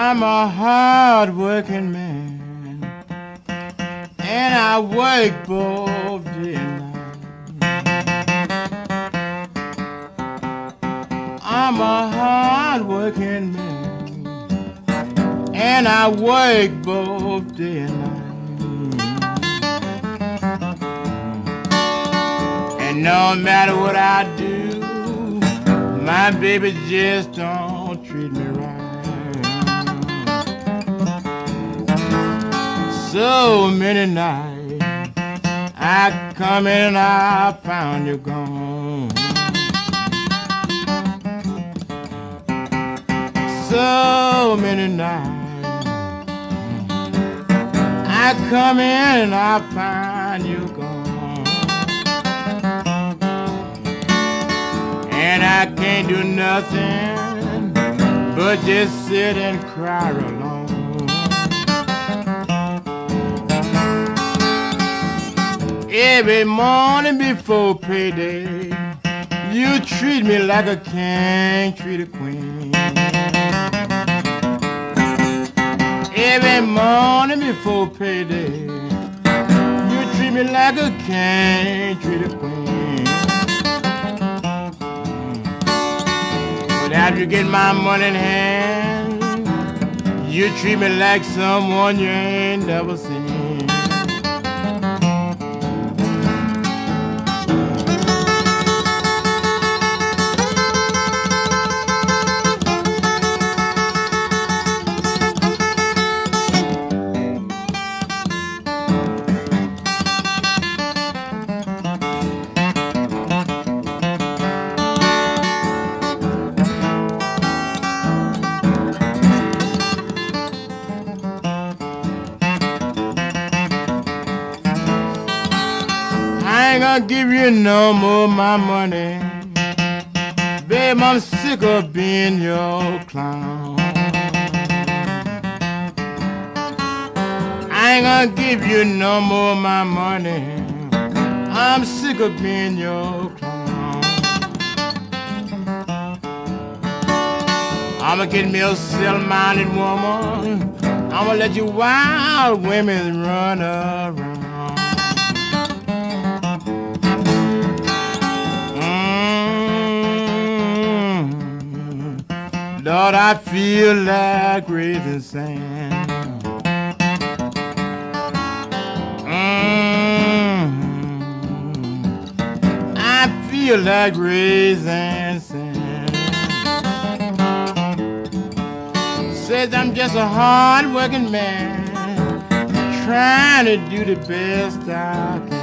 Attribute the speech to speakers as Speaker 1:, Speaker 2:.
Speaker 1: I'm a hard working man, and I work both day and night. I'm a hard working man, and I work both day and night. And no matter what I do, my baby just don't treat me right. So many nights I come in and I found you gone. So many nights I come in and I find you gone. And I can't do nothing but just sit and cry alone. Every morning before payday, you treat me like a king, treat a queen. Every morning before payday, you treat me like a king, treat a queen. But after you get my money in hand, you treat me like someone you ain't never seen. Ain't gonna give you no more my money. Babe, I'm sick of being your clown. I ain't gonna give you no more my money. I'm sick of being your clown. I'ma get me a self-minded woman. I'ma let you wild women run around. Lord, I feel like raising sand. Mm. I feel like raising sand. Says I'm just a hard working man, trying to do the best I can.